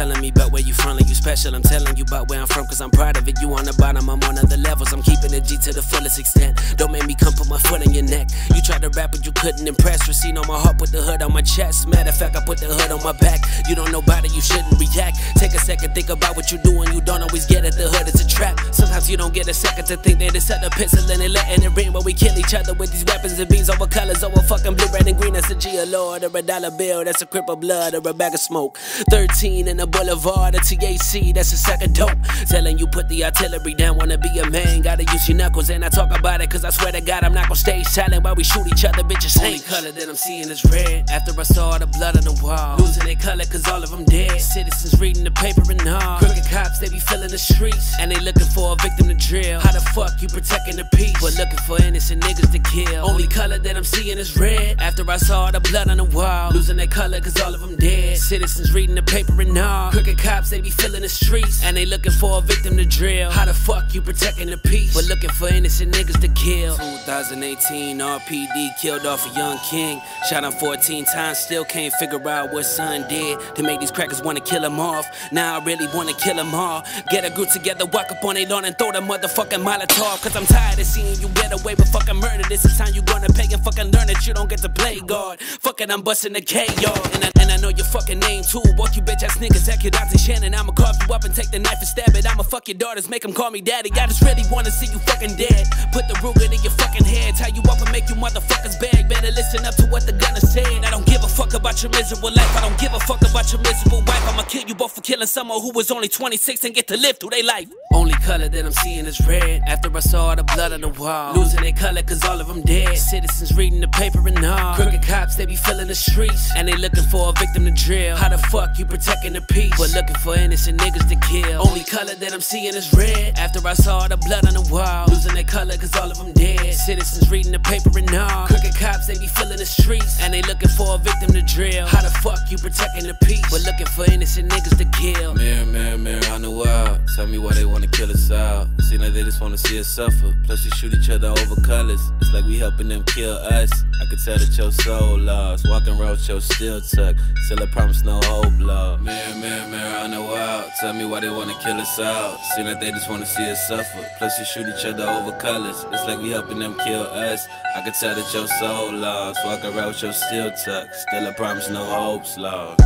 telling me about where you from, like you special. I'm telling you about where I'm from, cause I'm proud of it. You on the bottom, I'm on other levels. I'm keeping the G to the fullest extent. Don't make me come put my foot in your neck. You tried to rap, but you couldn't impress. Receipt on my heart, put the hood on my chest. Matter of fact, I put the hood on my back. You don't know about it, you shouldn't react. A second, think about what you're doing. You don't always get it, the hood is a trap. Sometimes you don't get a second to think that it's set the pencil and they letting it ring. But we kill each other with these weapons and beans over colors, over fucking blue, red, and green. That's a G, a lord, or a dollar bill. That's a crip of blood, or a bag of smoke. 13 in the boulevard, a TAC, that's a second dope. Telling you put the artillery down, wanna be a man. Gotta use your knuckles, and I talk about it, cause I swear to God, I'm not gonna stay silent while we shoot each other, bitches. Only color that I'm seeing is red. After I saw the blood on the wall, losing their color, cause all of them dead. Citizens reading the paper and all. Crooked cops, they be filling the streets, and they looking for a victim to drill. How the fuck you protecting the peace, but looking for innocent niggas to kill? Only color that I'm seeing is red. After I saw the blood on the wall, losing their color, cause all of them dead. Citizens reading the paper and all. Crooked cops, they be filling the streets, and they looking for a victim to drill. How the fuck you protecting the peace, but looking for innocent niggas to kill? 2018, RPD killed off a young king. Shot him 14 times, still can't figure out what son did to make these crackers wanna kill him off. Now I really wanna kill them all. Get a group together, walk up on their lawn and throw the motherfucking Molotov. Cause I'm tired of seeing you get away with fucking murder. This is time you gonna pay and fucking learn that you don't get to play God. Fucking, I'm busting the K, y'all. And I, and I know your fucking name too. Walk you bitch ass niggas, act your Dr. Shannon. I'ma carve you up and take the knife and stab it. I'ma fuck your daughters, make them call me daddy. I just really wanna see you fucking dead. Put the Ruger in your fucking head, tie you up and make you motherfuckers beg. Better listen up to what the gunner said. About your miserable life. I don't give a fuck about your miserable wife. I'ma kill you both for killing someone who was only 26 and get to live through their life. Only color that I'm seeing is red. After I saw the blood on the wall, losing their color cause all of them dead. Citizens reading the paper and all. Crooked cops, they be filling the streets, and they looking for a victim to drill. How the fuck you protecting the peace, but looking for innocent niggas to kill? Only color that I'm seeing is red. After I saw the blood on the wall, losing their color cause all of them dead. Citizens reading the paper and all. Crooked cops, they be filling the streets, and they looking for a victim to drill. How the fuck you protecting the peace, but looking for innocent niggas to kill? Mirror, mirror, mirror on the wall. Tell me why they wanna kill us out. Seem like they just wanna see us suffer. Plus, we shoot each other over colors. It's like we helping them kill us. I could tell that your soul lost. Walking around with your steel tuck. Still, I promise no hope, Lord. Mirror, mirror, mirror wall. Tell me why they wanna kill us out. Seem like they just wanna see us suffer. Plus, we shoot each other over colors. It's like we helping them kill us. I could tell that your soul lost. Walk around with your steel tuck. Still, I promise no hopes, Lord.